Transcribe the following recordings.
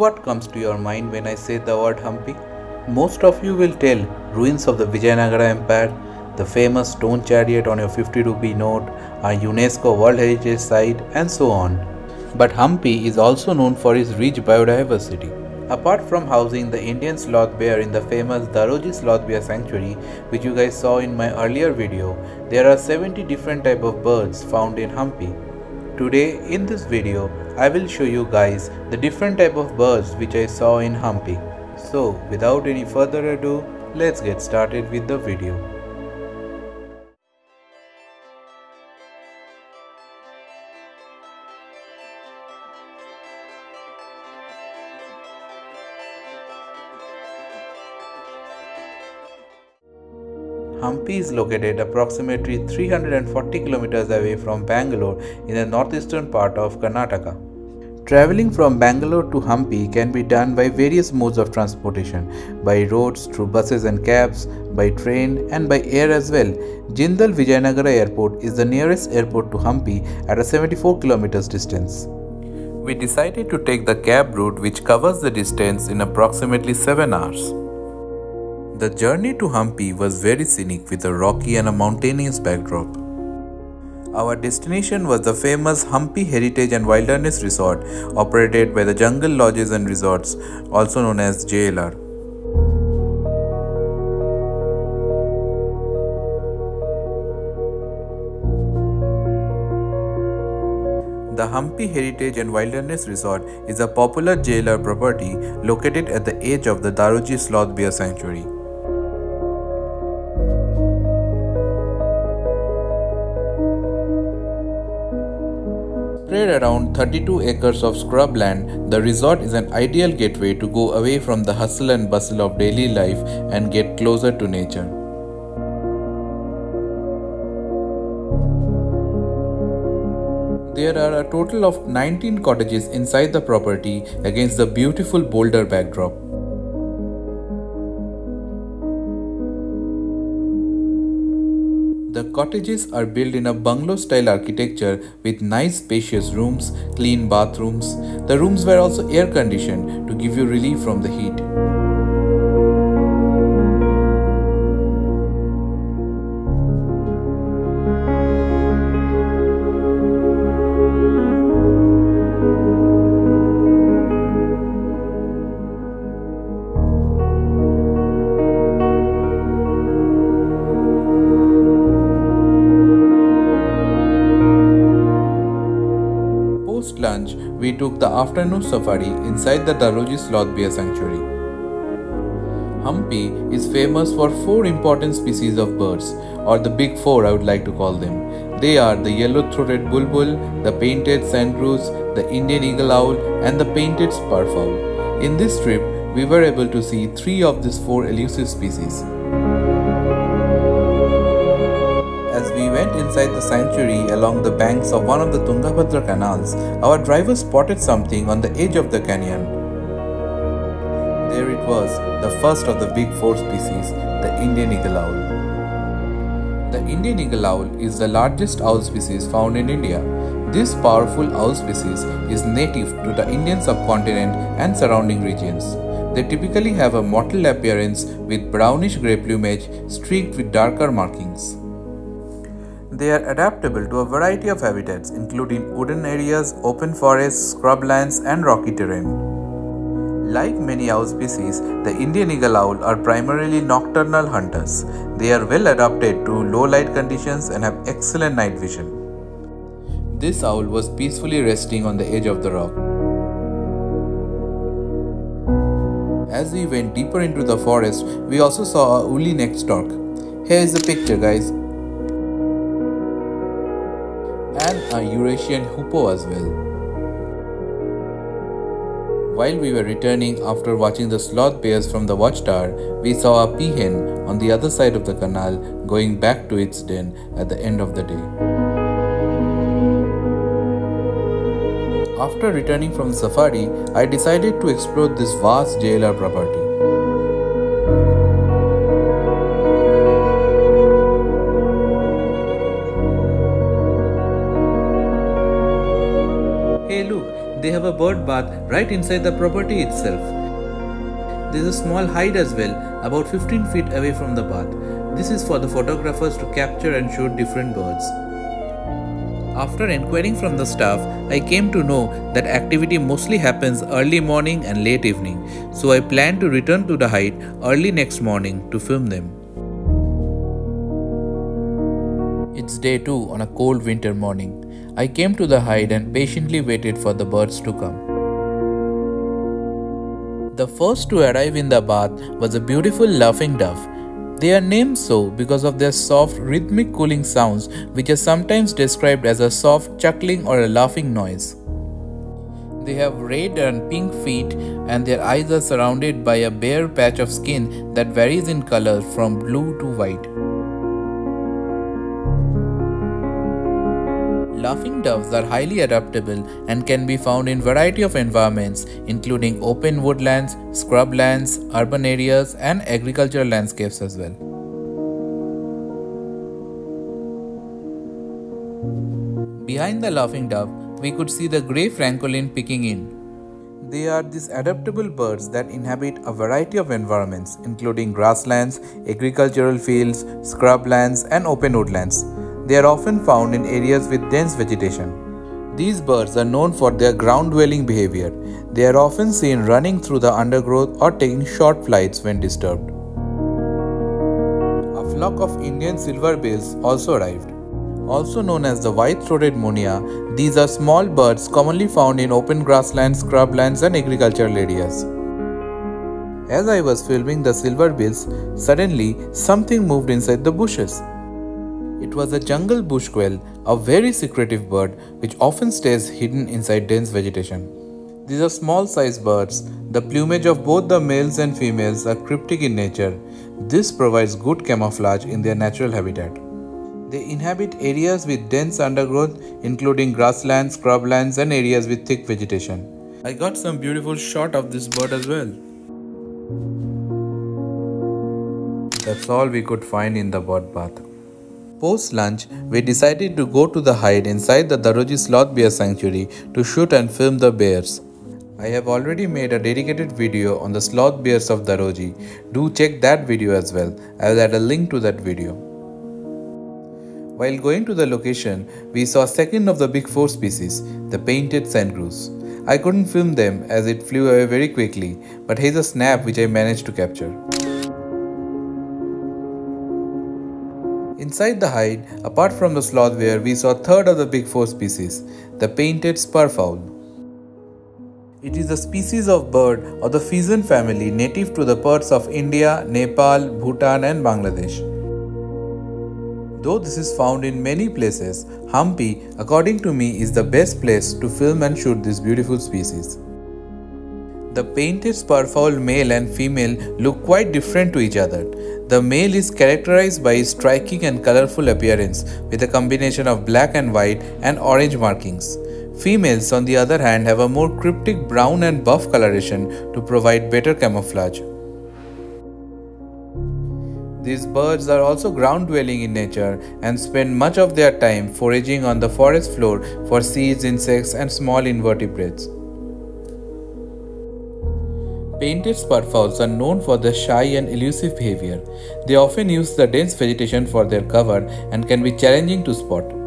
What comes to your mind when I say the word Hampi? Most of you will tell ruins of the Vijayanagara Empire, the famous stone chariot on your 50 rupee note, a UNESCO World Heritage Site, and so on. But Hampi is also known for its rich biodiversity. Apart from housing the Indian sloth bear in the famous Daroji sloth bear sanctuary which you guys saw in my earlier video, there are 70 different type of birds found in Hampi. Today in this video, I will show you guys the different type of birds which I saw in Hampi. So without any further ado, let's get started with the video. Hampi is located approximately 340 kilometers away from Bangalore in the northeastern part of Karnataka. Traveling from Bangalore to Hampi can be done by various modes of transportation by roads, through buses and cabs, by train, and by air as well. Jindal Vijayanagara Airport is the nearest airport to Hampi at a 74 kilometers distance. We decided to take the cab route which covers the distance in approximately 7 hours. The journey to Hampi was very scenic with a rocky and a mountainous backdrop. Our destination was the famous Hampi Heritage and Wilderness Resort operated by the Jungle Lodges and Resorts, also known as JLR. The Hampi Heritage and Wilderness Resort is a popular JLR property located at the edge of the Daroji Sloth Bear Sanctuary. Spread around 32 acres of scrubland, the resort is an ideal gateway to go away from the hustle and bustle of daily life and get closer to nature. There are a total of 19 cottages inside the property against the beautiful boulder backdrop. The cottages are built in a bungalow style architecture with nice spacious rooms, clean bathrooms. The rooms were also air conditioned to give you relief from the heat. We took the afternoon safari inside the Daroji Sloth Bear Sanctuary. Hampi is famous for four important species of birds, or the big four I would like to call them. They are the yellow throated bulbul, the painted sandgrouse, the Indian eagle owl, and the painted spurfowl. In this trip, we were able to see three of these four elusive species. As we went inside the sanctuary along the banks of one of the Tungabhadra canals, our driver spotted something on the edge of the canyon. There it was, the first of the big four species, the Indian eagle owl. The Indian eagle owl is the largest owl species found in India. This powerful owl species is native to the Indian subcontinent and surrounding regions. They typically have a mottled appearance with brownish grey plumage streaked with darker markings. They are adaptable to a variety of habitats including wooded areas, open forests, scrublands and rocky terrain. Like many owl species, the Indian eagle owl are primarily nocturnal hunters. They are well adapted to low light conditions and have excellent night vision. This owl was peacefully resting on the edge of the rock. As we went deeper into the forest, we also saw a woolly necked stork. Here is the picture guys a Eurasian hoopoe as well. While we were returning after watching the sloth bears from the watchtower, we saw a peahen on the other side of the canal going back to its den at the end of the day. After returning from safari, I decided to explore this vast JLR property. They have a bird bath right inside the property itself. There is a small hide as well, about 15 feet away from the bath. This is for the photographers to capture and shoot different birds. After inquiring from the staff, I came to know that activity mostly happens early morning and late evening, so I plan to return to the hide early next morning to film them. It's day 2 on a cold winter morning. I came to the hide and patiently waited for the birds to come. The first to arrive in the bath was a beautiful laughing dove they are named so because of their soft, rhythmic cooling sounds, which are sometimes described as a soft chuckling or a laughing noise. They have red and pink feet, and their eyes are surrounded by a bare patch of skin that varies in color from blue to white. Laughing doves are highly adaptable and can be found in variety of environments including open woodlands, scrublands, urban areas and agricultural landscapes as well. Behind the laughing dove, we could see the grey francolin picking in. They are these adaptable birds that inhabit a variety of environments including grasslands, agricultural fields, scrublands and open woodlands. They are often found in areas with dense vegetation. These birds are known for their ground dwelling behavior. They are often seen running through the undergrowth or taking short flights when disturbed. A flock of Indian silverbills also arrived. Also known as the white-throated munia, these are small birds commonly found in open grasslands, scrublands and agricultural areas. As I was filming the silverbills, suddenly something moved inside the bushes. It was a jungle bush quail, a very secretive bird which often stays hidden inside dense vegetation. These are small sized birds. The plumage of both the males and females are cryptic in nature. This provides good camouflage in their natural habitat. They inhabit areas with dense undergrowth including grasslands, scrublands and areas with thick vegetation. I got some beautiful shot of this bird as well. That's all we could find in the bird bath. Post lunch, we decided to go to the hide inside the Daroji Sloth Bear Sanctuary to shoot and film the bears. I have already made a dedicated video on the sloth bears of Daroji. Do check that video as well. I will add a link to that video. While going to the location, we saw second of the big four species, the painted sandgrouse. I couldn't film them as it flew away very quickly, but here's a snap which I managed to capture. Inside the hide, apart from the sloth bear, we saw a third of the big four species, the painted spurfowl. It is a species of bird of the pheasant family native to the parts of India, Nepal, Bhutan and Bangladesh. Though this is found in many places, Hampi, according to me, is the best place to film and shoot this beautiful species. The painted spurfowl male and female look quite different to each other. The male is characterized by his striking and colorful appearance with a combination of black and white and orange markings. Females, on the other hand, have a more cryptic brown and buff coloration to provide better camouflage. These birds are also ground dwelling in nature and spend much of their time foraging on the forest floor for seeds, insects, and small invertebrates. Painted spurfowls are known for their shy and elusive behavior. They often use the dense vegetation for their cover and can be challenging to spot.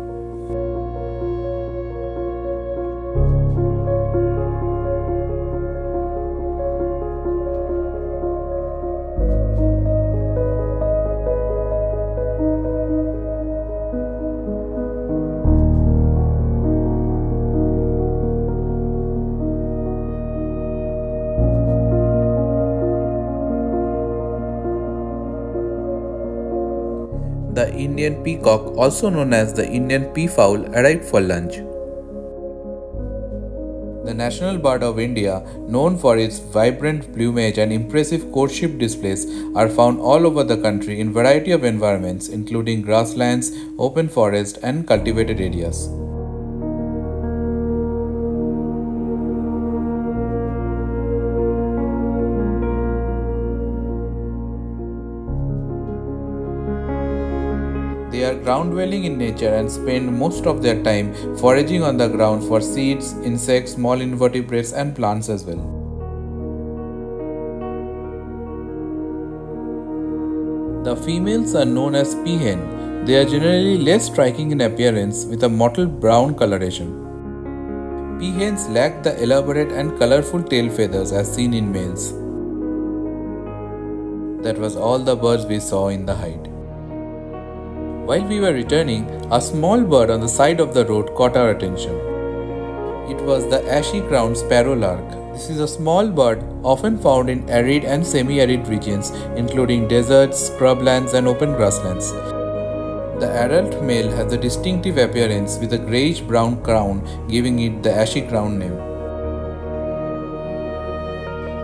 Indian peacock, also known as the Indian peafowl, arrived for lunch. The national bird of India, known for its vibrant plumage and impressive courtship displays, are found all over the country in variety of environments including grasslands, open forest and cultivated areas. They are ground dwelling in nature and spend most of their time foraging on the ground for seeds, insects, small invertebrates, and plants as well. The females are known as peahen. They are generally less striking in appearance with a mottled brown coloration. Peahens lack the elaborate and colorful tail feathers as seen in males. That was all the birds we saw in the hide. While we were returning, a small bird on the side of the road caught our attention. It was the ashy crowned sparrow lark. This is a small bird often found in arid and semi arid regions, including deserts, scrublands, and open grasslands. The adult male has a distinctive appearance with a grayish brown crown, giving it the ashy crown name.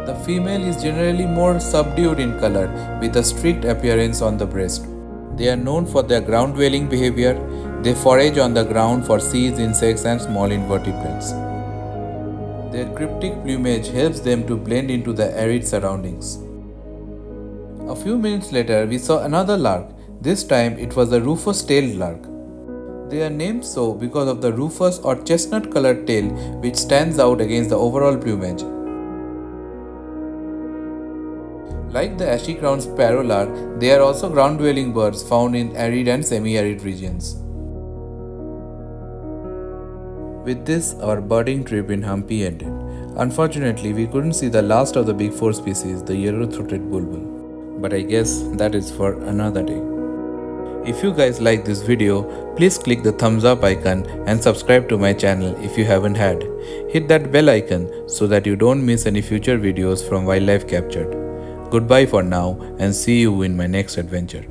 The female is generally more subdued in color with a streaked appearance on the breast. They are known for their ground dwelling behavior. They forage on the ground for seeds, insects, and small invertebrates. Their cryptic plumage helps them to blend into the arid surroundings. A few minutes later, we saw another lark. This time, it was a rufous tailed lark. They are named so because of the rufous or chestnut colored tail which stands out against the overall plumage. Like the ashy crowned sparrow lark, they are also ground dwelling birds found in arid and semi arid regions. With this, our birding trip in Hampi ended. Unfortunately, we couldn't see the last of the big four species, the yellow throated bulbul. But I guess that is for another day. If you guys like this video, please click the thumbs up icon and subscribe to my channel if you haven't had. Hit that bell icon so that you don't miss any future videos from Wildlife Kaptured. Goodbye for now and see you in my next adventure.